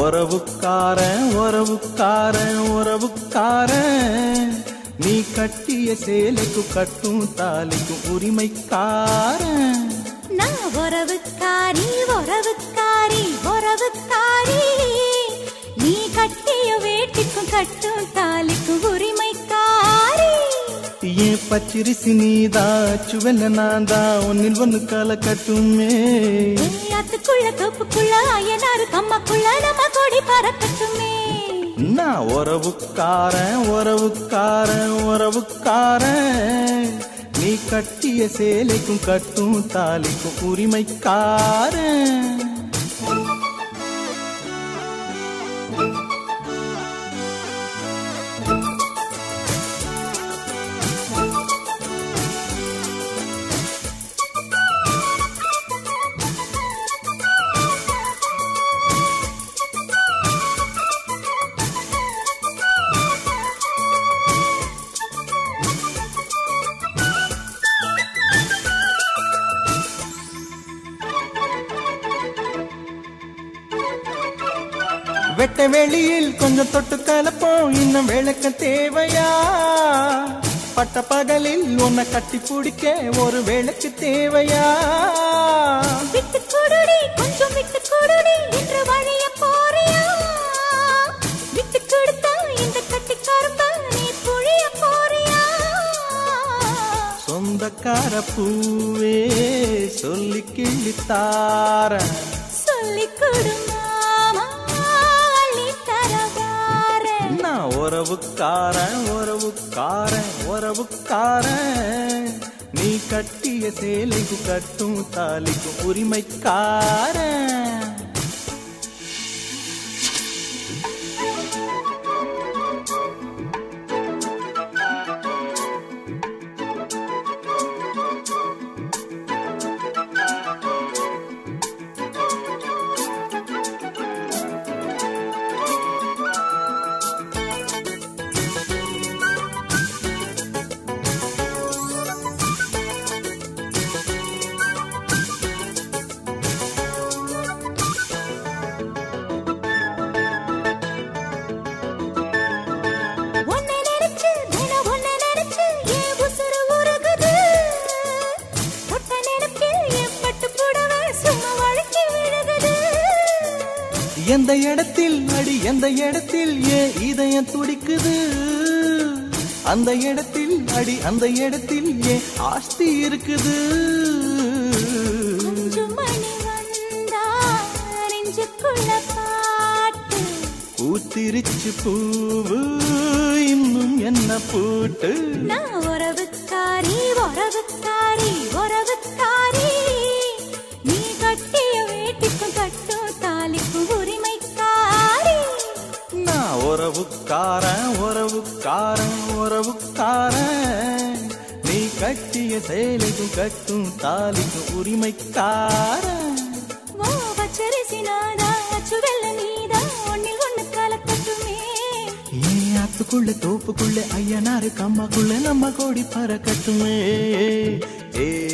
உறவுக்காரன் உறவுக்காரன் உறவுக்காரன் நீ கட்டிய சேலைக்கு கட்டும் தாலிக்கும் உரிமைக்காரன். நான் உறவுக்காரி உறவுக்காரி உறவுக்காரி. நீ கட்டிய வேட்டிக்கும் கட்டும் தாலிக்கும் உரிமைக்காரி. ஏன் பச்சிரிசி நீதா? சுவெல்ல நான் தான் ஒன்னில் ஒன்னு கால கட்டுமே. அத்துக்குள்ள தோப்புக்குள்ள அயனாரு கம்மக்குள்ள நம்ம கொடி பறக்கட்டுமே. நான் உறவுக்காரன் உறவுக்காரன் உறவுக்காரன்? நீ கட்டிய சேலைக்கும் கட்டும் தாலிக்கும் உரிமைக்காரன். வெட்ட வெளியில் கொஞ்சம் தொட்டு கலப்போம். இன்னும் விளக்க தேவையா? பட்ட பகலில் உன்னை கட்டி பிடிக்க ஒரு விளக்கு தேவையா? விட்டு கொடுடி கொஞ்சம் விட்டு கொடுடி என்று வழிய போறியா? விட்டு கொடுத்தா இந்த கட்டி கரும்பா நீ புழிய போறியா? சொந்தக்கார பூவே சொல்லி கிள்ளித்தார சொல்லிக் கொடு. உறவுக்காரன் உறவுக்காரன் உறவுக்காரன். நீ கட்டிய சேலைக்கு கட்டும் தாலிக்கும் உரிமைக்காரன். எந்த இடத்தில் அடி எந்த இடத்தில் ஏன் இதயம் துடிக்குது? அந்த இடத்தில் அடி அந்த இடத்தில் ஏன் ஆஸ்தி இருக்குது. பூத்திருச்சு பூவு இன்னும் என்ன பூட்டு? நான் உறவுக்காரி உறவுக்காரி. உறவுக்காரன் உறவுக்காரன் உறவுக்காரன். நீ கட்டிய சேலைக்கும் கட்டும் தாலிக்கும் உரிமைக்காரன். ஆத்துக்குள்ள தோப்புக்குள்ள ஐயனாருக்கு அம்மாக்குள்ள நம்ம கோடி பறக்கட்டுமே. ஏ